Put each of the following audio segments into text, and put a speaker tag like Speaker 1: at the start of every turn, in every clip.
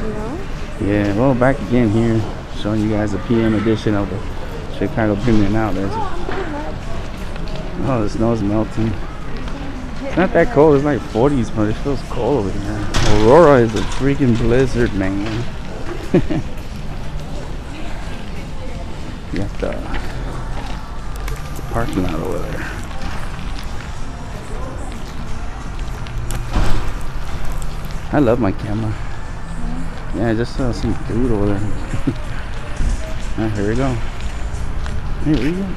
Speaker 1: Yeah, well, back again here, showing you guys the PM edition of the Chicago Premium Outlets. Oh, the snow's melting. It's not that cold, it's like 40s, but it feels cold over here. Aurora is a freaking blizzard, man. you got the, the parking lot over there. I love my camera. Yeah, I just saw some dude over there. Alright, here we go. Hey, Here we go.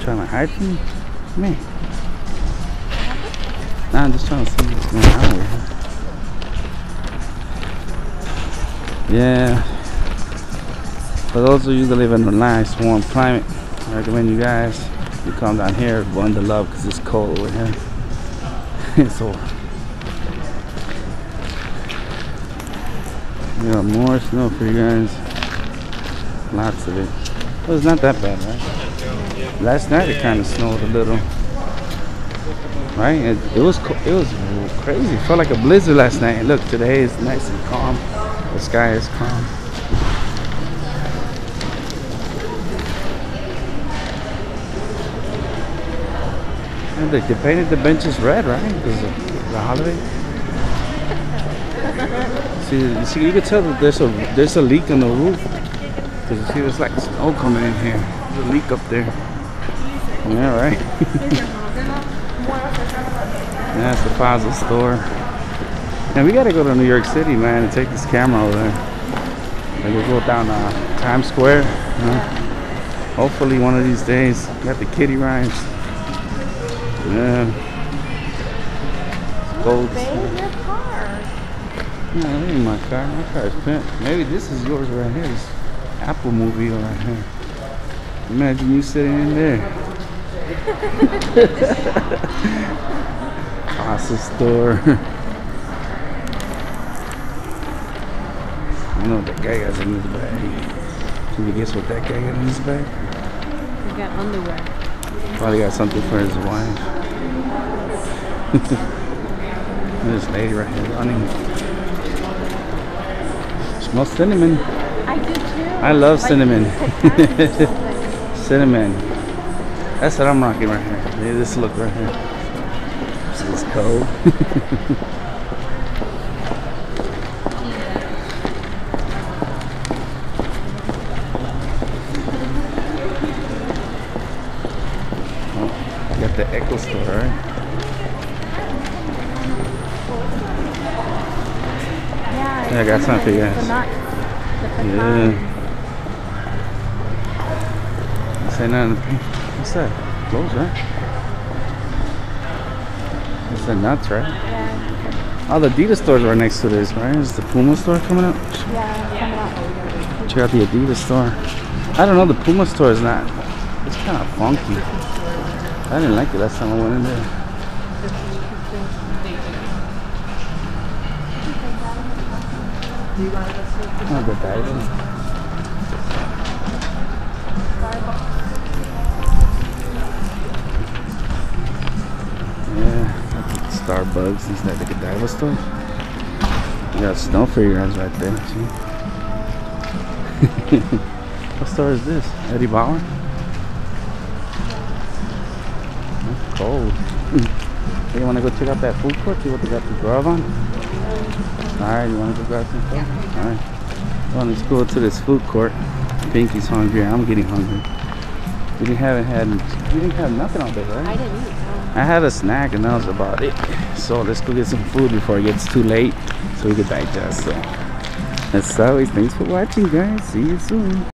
Speaker 1: Trying to hide from me? Here. Nah, I'm just trying to see what's going on here. Yeah. For those of you that live in a nice warm climate, I recommend you guys you come down here, one to love because it's cold over here. it's so We got more snow for you guys. Lots of it. Well, it's not that bad, right? Last night it kind of snowed a little. Right? It, it was it was crazy. It felt like a blizzard last night. And look, today is nice and calm. The sky is calm. And they, they painted the benches red, right? Because of the holiday. See, you see, you can tell that there's a there's a leak on the roof. Cause you see, there's like snow coming in here. There's a leak up there. Yeah, right. That's the Plaza store. And we gotta go to New York City, man, and take this camera over there. Like we'll go down uh, Times Square. You know? Hopefully, one of these days, got the kitty rides. Yeah. Gold.
Speaker 2: Babe, your car.
Speaker 1: No, that ain't my car. My car is pimp. Maybe this is yours right here. This Apple movie right here. Imagine you sitting in there. Pasta store. I know what that guy has in his bag. Can you guess what that guy got in his bag?
Speaker 2: He got underwear.
Speaker 1: Probably got something for his wife. this lady right here running. Smells cinnamon.
Speaker 2: I do too.
Speaker 1: I love
Speaker 2: Like
Speaker 1: cinnamon.
Speaker 2: pecans or something.
Speaker 1: Cinnamon. That's what I'm rocking right here. Look at this look right here. This is cold. oh, got the Echo store, right?
Speaker 2: Yeah,
Speaker 1: I got something for you guys.
Speaker 2: The nut. The pecan.
Speaker 1: Yeah. Say nothing. What's that? Clothes, right? It's the nuts, right?
Speaker 2: Yeah.
Speaker 1: Oh, the Adidas stores are next to this, right? Is the Puma store coming up?
Speaker 2: Yeah, coming.
Speaker 1: Check out the Adidas store. I don't know, the Puma store is not. It's kind of funky. I didn't like it last time I went in there. The diver. Yeah, Starbucks instead of the Godiva store. You got snow guys right there. See? what store is this? Eddie Bauer? That's cold. hey, you want to go check out that food court? See what they got to grab on? Alright, you want to go grab some food? Alright. Well, let's go to this food court. Pinky's hungry. I'm getting hungry. We didn't have had. We didn't have nothing out there, right?
Speaker 2: I didn't eat. No.
Speaker 1: I had a snack and that was about it. So let's go get some food before it gets too late so we can digest. So as always, thanks for watching guys. See you soon.